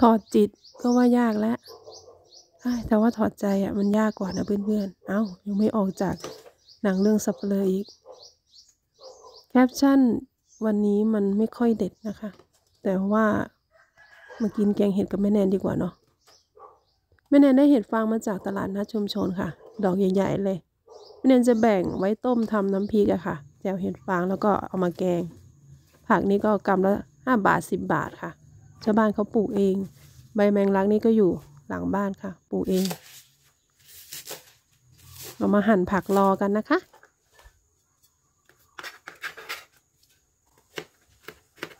ถอดจิตก็ว่ายากแล้วแต่ว่าถอดใจอะมันยากกว่านะเพื่อนๆ เอ้ายังไม่ออกจากหนังเรื่องสับเปลออีก แคปชั่นวันนี้มันไม่ค่อยเด็ดนะคะ แต่ว่ามากินแกงเห็ดกับแม่แนนดีกว่าเนาะ แม่แนนได้เห็ดฟางมาจากตลาดนัดชุมชนค่ะ ดอกใหญ่ๆเลย แม่แนนจะแบ่งไว้ต้มทำน้ำพริกอะค่ะแจวเห็ดฟางแล้วก็เอามาแกง ผักนี่ก็กำละห้าบาทสิบบาทค่ะ ชาวบ้านเขาปลูกเอง ใบแมงลักนี่ก็อยู่หลังบ้านค่ะ ปลูกเอง เรามาหั่นผักรอกันนะคะ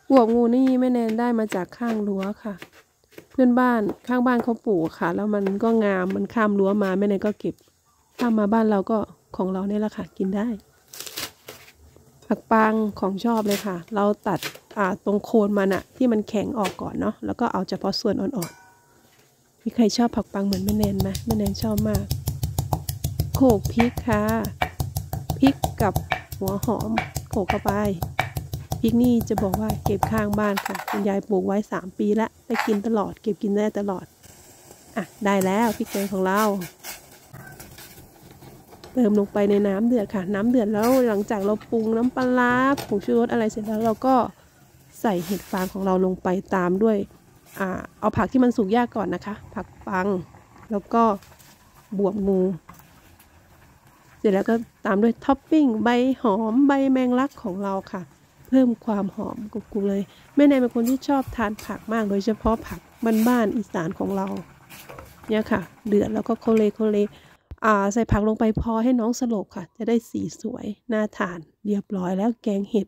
บวบงูนี่แม่แนนได้มาจากข้างรั้วค่ะ เพื่อนบ้านข้างบ้านเขาปลูกค่ะ แล้วมันก็งามมันข้ามรั้วมาแม่แนนก็เก็บข้ามมาบ้านเราก็ของเราเนี่ยแหละค่ะ กินได้ ผักปังของชอบเลยค่ะ เราตัดตรงโคนมันอะที่มันแข็งออกก่อนเนาะแล้วก็เอาเฉพาะส่วนอ่อนๆมีใครชอบผักปังเหมือนแม่แนนไหมแม่แนนชอบมาก โขกพริกค่ะพริกกับหัวหอมโขกเข้าไปพริกนี่จะบอกว่าเก็บข้างบ้านค่ะคุณยายปลูกไว้สามปีแล้วได้กินตลอด เก็บกินได้ตลอดอะได้แล้วพริกแกงของเรา เติมลงไปในน้ำเดือดค่ะ น้ำเดือดแล้วหลังจากเราปรุงน้ำปลาผงชูรสอะไรเสร็จแล้วเราก็ใส่เห็ดฟางของเราลงไปตามด้วยอ่าเอาผักที่มันสุกยากก่อนนะคะ ผักปัง แล้วก็บวบงู เสร็จแล้วก็ตามด้วยท็อปปิ้งใบหอมใบแมงลักของเราค่ะ เพิ่มความหอมกุกๆเลย แม่แนเป็นคนที่ชอบทานผักมาก โดยเฉพาะผักบ้านๆอีสานของเรา เนี่ยค่ะ เดือดแล้วก็โคเลโคเล ใส่ผักลงไปพอให้น้องสลบค่ะ จะได้สีสวยน่าทาน เรียบร้อยแล้วแกงเห็ด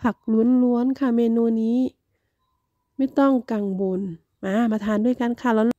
ผักล้วนๆค่ะเมนูนี้ ไม่ต้องกังวลมามาทานด้วยกันค่ะแล้ว